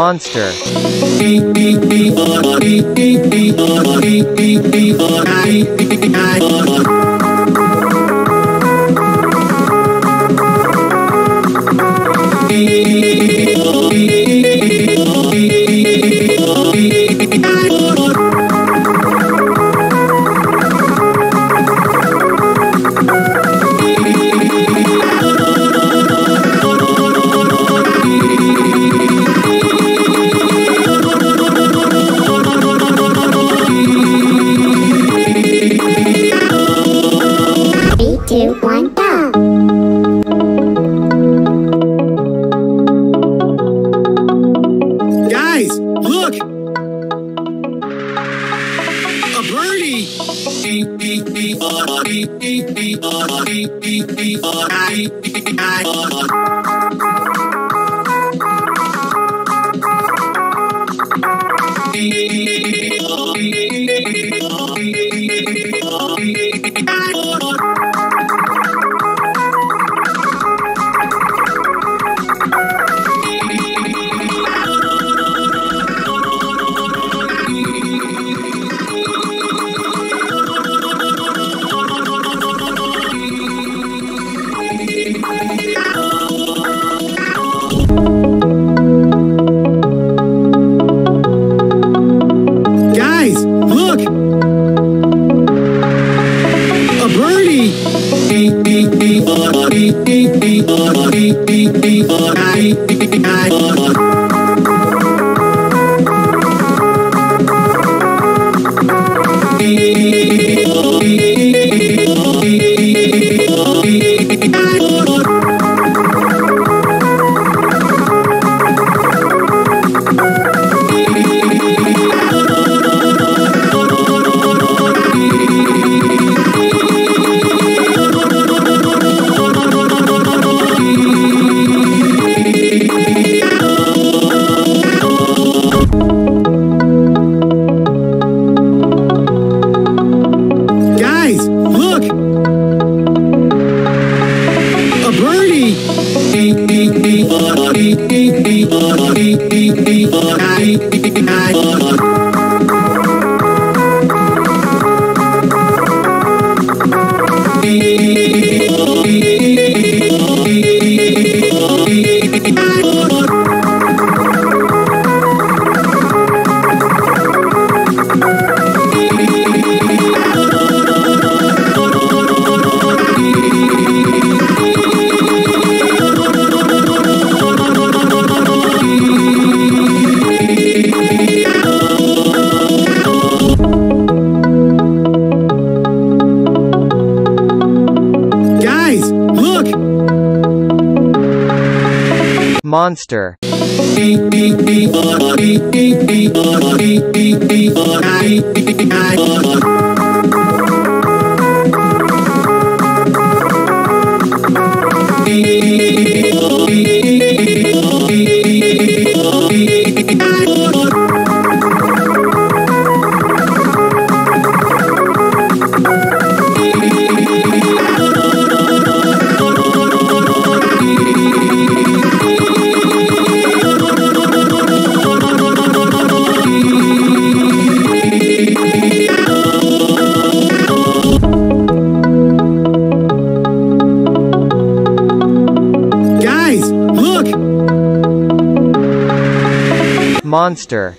Monster. A birdie! Birdie! Monster. Monster.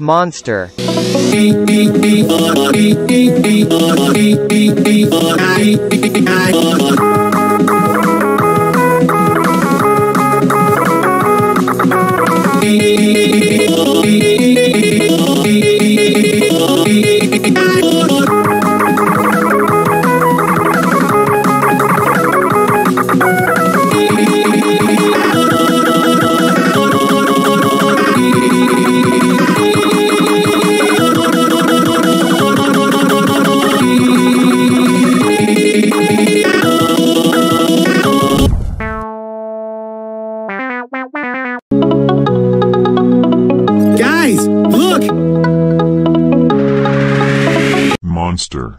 Monster. Monster,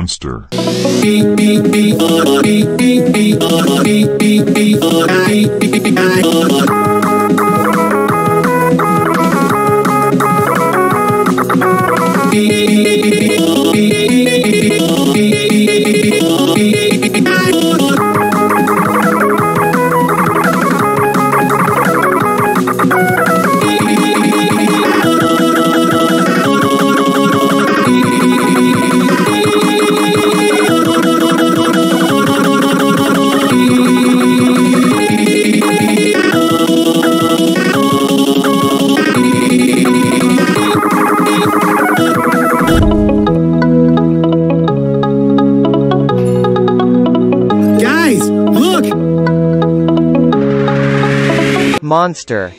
monster, monster,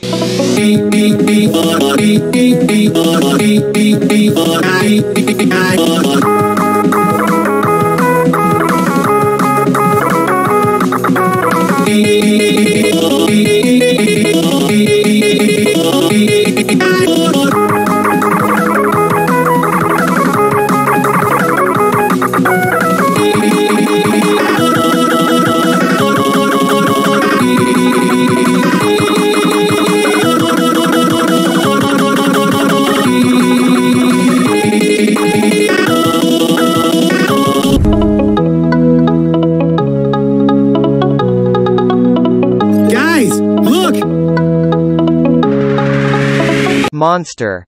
monster,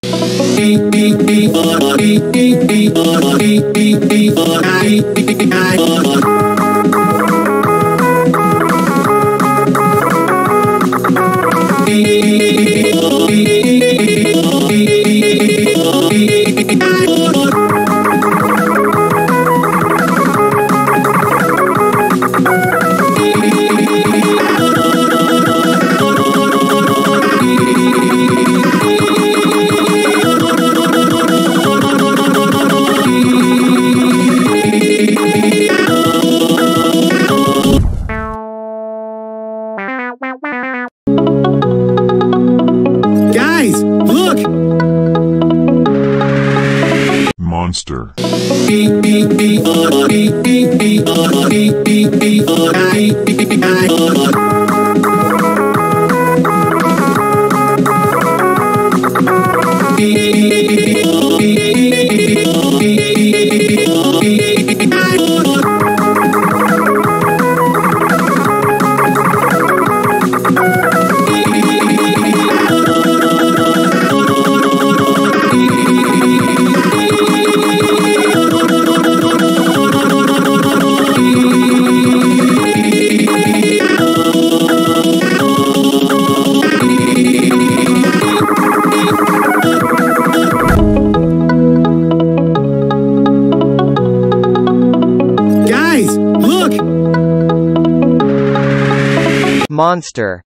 monster, monster,